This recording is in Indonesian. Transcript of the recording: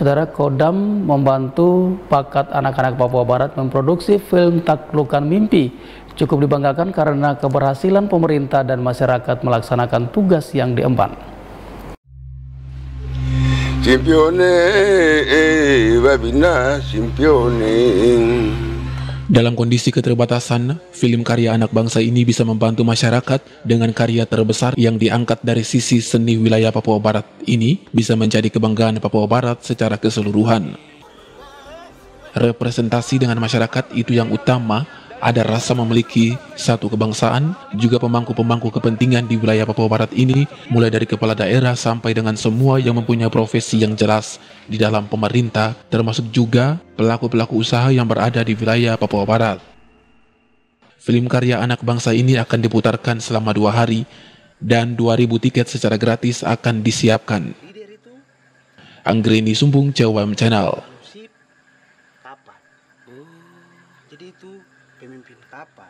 Saudara Kodam membantu pakat anak-anak Papua Barat memproduksi film Taklukan Mimpi. Cukup dibanggakan karena keberhasilan pemerintah dan masyarakat melaksanakan tugas yang diemban. Simpione, eh, babina, simpione. Dalam kondisi keterbatasan, film karya anak bangsa ini bisa membantu masyarakat dengan karya terbesar yang diangkat dari sisi seni wilayah Papua Barat ini bisa menjadi kebanggaan Papua Barat secara keseluruhan. Representasi dengan masyarakat itu yang utama ada rasa memiliki satu kebangsaan, juga pemangku-pemangku kepentingan di wilayah Papua Barat ini, mulai dari kepala daerah sampai dengan semua yang mempunyai profesi yang jelas di dalam pemerintah, termasuk juga pelaku-pelaku usaha yang berada di wilayah Papua Barat. Film karya anak bangsa ini akan diputarkan selama dua hari, dan 2000 tiket secara gratis akan disiapkan. Anggrini Sumbung, Jawam Channel. Pemimpin kapan?